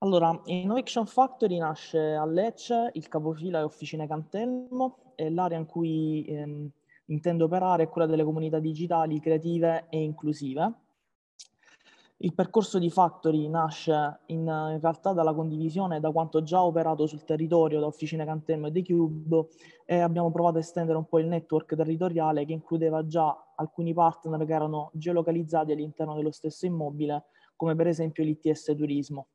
Allora, Innovation Factory nasce a Lecce, il capofila è Officine Cantelmo, e l'area in cui ehm, intendo operare è quella delle comunità digitali creative e inclusive. Il percorso di Factory nasce in, in, realtà dalla condivisione da quanto già operato sul territorio da Officine Cantelmo e The Cube e abbiamo provato a estendere un po' il network territoriale che includeva già alcuni partner che erano geolocalizzati all'interno dello stesso immobile, come per esempio l'ITS Turismo.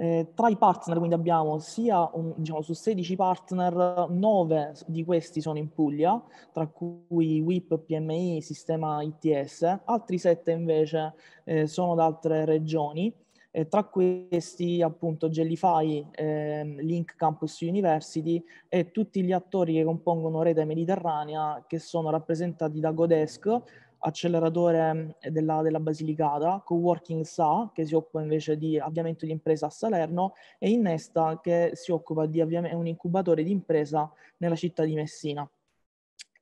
Eh, tra i partner quindi abbiamo sia un, diciamo, su 16 partner, 9 di questi sono in Puglia, tra cui WIP, PMI, sistema ITS, altri 7 invece eh, sono da altre regioni. Eh, tra questi appunto Gellify, eh, Link Campus University e tutti gli attori che compongono Rete Mediterranea che sono rappresentati da Godesk, acceleratore eh, della, della Basilicata, Coworking SA che si occupa invece di avviamento di impresa a Salerno e Innesta che si occupa di avviamento, un incubatore di impresa nella città di Messina.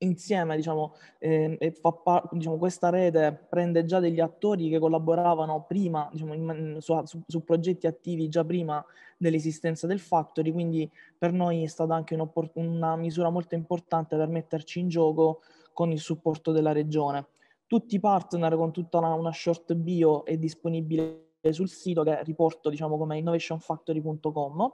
Insieme, diciamo, eh, par- diciamo, questa rete prende già degli attori che collaboravano prima, diciamo, in, su, su, su, progetti attivi già prima dell'esistenza del Factory, quindi per noi è stata anche una misura molto importante per metterci in gioco con il supporto della regione. Tutti i partner con tutta una, una short bio è disponibile sul sito che riporto diciamo come innovationfactory.com.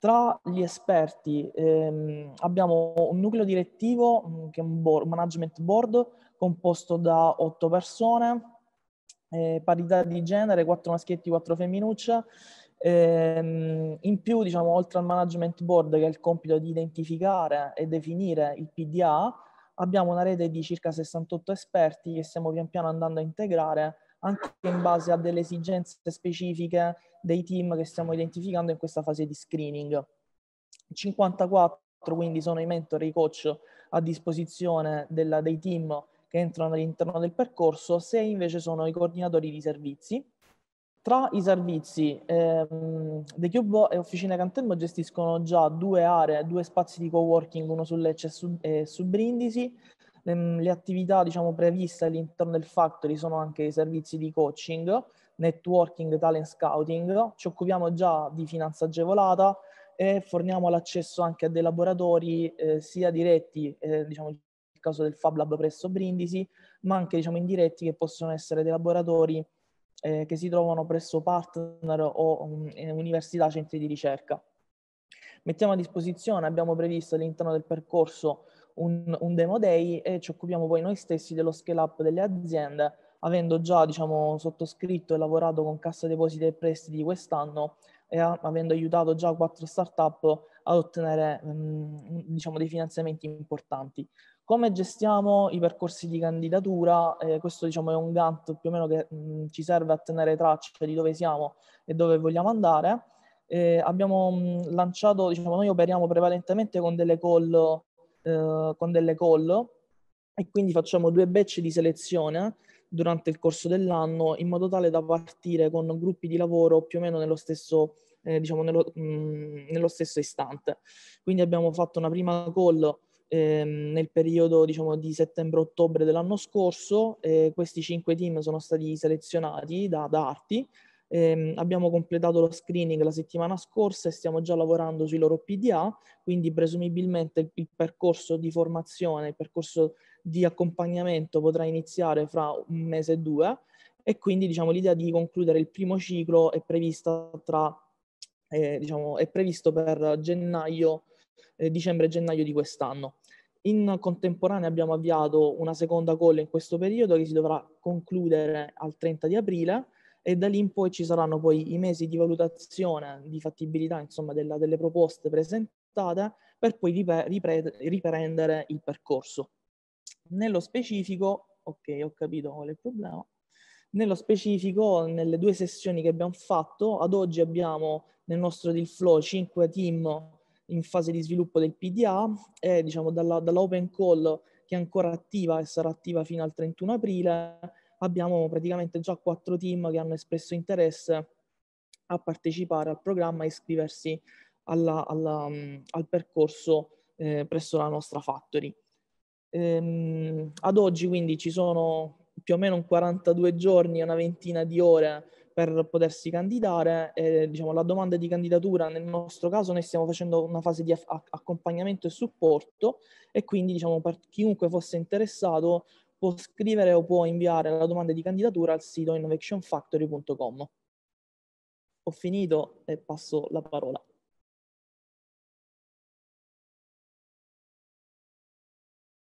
Tra gli esperti ehm, abbiamo un nucleo direttivo mm, che è un board, management board composto da otto persone, eh, parità di genere, quattro maschietti, quattro femminucce. Ehm, in più, diciamo, oltre al management board che ha il compito di identificare e definire il PDA, abbiamo una rete di circa 68 esperti che stiamo pian piano andando a integrare anche in base a delle esigenze specifiche dei team che stiamo identificando in questa fase di screening. 54 quindi sono i mentor e i coach a disposizione della, dei team che entrano all'interno del percorso, 6 invece sono i coordinatori di servizi tra i servizi, ehm, The Cube e Officina Cantelmo gestiscono già due aree, due spazi di coworking, uno su Lecce e su, e su Brindisi. Le, le attività diciamo, previste all'interno del Factory sono anche i servizi di coaching, networking, talent scouting. Ci occupiamo già di finanza agevolata e forniamo l'accesso anche a dei laboratori eh, sia diretti, eh, diciamo nel caso del Fab Lab presso Brindisi, ma anche diciamo, indiretti che possono essere dei laboratori eh, che si trovano presso partner o um, università, centri di ricerca. Mettiamo a disposizione, abbiamo previsto all'interno del percorso un, un, demo day e ci occupiamo poi noi stessi dello scale up delle aziende, avendo già diciamo, sottoscritto e lavorato con Cassa Depositi e Prestiti quest'anno e a, avendo aiutato già quattro startup ad ottenere um, diciamo, dei finanziamenti importanti. Come gestiamo i percorsi di candidatura? Eh, questo diciamo, è un Gantt più o meno che mh, ci serve a tenere traccia di dove siamo e dove vogliamo andare. Eh, abbiamo mh, lanciato, diciamo, noi operiamo prevalentemente con delle call, eh, con delle call e quindi facciamo due batch di selezione durante il corso dell'anno in modo tale da partire con gruppi di lavoro più o meno nello stesso, eh, diciamo, nello, mh, nello stesso istante. Quindi abbiamo fatto una prima call ehm, nel periodo diciamo, di settembre-ottobre dell'anno scorso. Eh, questi cinque team sono stati selezionati da, da Arti. Eh, abbiamo completato lo screening la settimana scorsa e stiamo già lavorando sui loro PDA, quindi presumibilmente il, il percorso di formazione, il percorso di accompagnamento potrà iniziare fra un mese e due e quindi diciamo, l'idea di concludere il primo ciclo è prevista tra, eh, diciamo, è previsto per gennaio, eh, dicembre-gennaio di quest'anno. In contemporanea abbiamo avviato una seconda call in questo periodo che si dovrà concludere al 30 di aprile e da lì in poi ci saranno poi i mesi di valutazione di fattibilità insomma, della, delle proposte presentate per poi ripre- ripre- riprendere il percorso. Nello specifico, ok, ho capito qual è il problema. Nello specifico, nelle due sessioni che abbiamo fatto, ad oggi abbiamo nel nostro deal flow 5 team in fase di sviluppo del PDA e diciamo dalla, dall'open call che è ancora attiva e sarà attiva fino al 31 aprile abbiamo praticamente già quattro team che hanno espresso interesse a partecipare al programma e iscriversi alla, alla, mm, al percorso eh, presso la nostra factory. Ehm, ad oggi quindi ci sono più o meno un 42 giorni, e una ventina di ore per potersi candidare. E, diciamo, la domanda di candidatura nel nostro caso noi stiamo facendo una fase di accompagnamento e supporto e quindi diciamo, per chiunque fosse interessato può scrivere o può inviare la domanda di candidatura al sito innovationfactory.com. Ho finito e passo la parola.